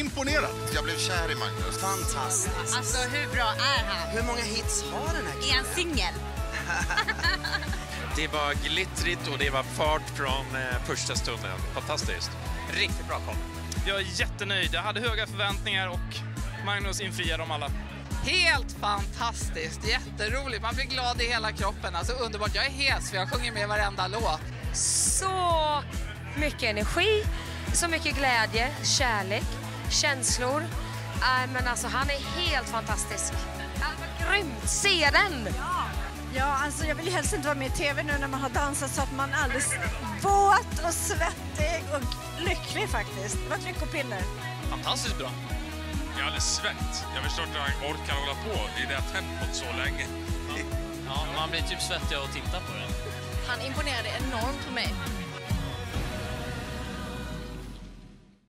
imponerad. Jag blev kär i Magnus. Fantastiskt. Alltså hur bra är han? Hur många hits har den här Är killen? han singel? Det var glittrigt och det var fart från eh, första stunden. Fantastiskt. Riktigt bra koll. Jag är jättenöjd. Jag hade höga förväntningar och Magnus infriar dem alla. Helt fantastiskt, jätteroligt. Man blir glad i hela kroppen. Alltså underbart. Jag är hes för jag sjunger med varenda låt. Så mycket energi, så mycket glädje, kärlek, känslor. Nej, men alltså han är helt fantastisk. Ja, vad grymt! Se den! Ja, alltså jag vill helst inte vara med i TV nu när man har dansat så att man är alldeles våt och svettig och lycklig faktiskt. Det var ett lyckopiller. Fantastiskt bra. Jag är alldeles svett. Jag förstår inte hur han orkar hålla på i det här tempot så länge. Ja, man blir typ svettig av att titta på det. Han imponerade enormt på mig.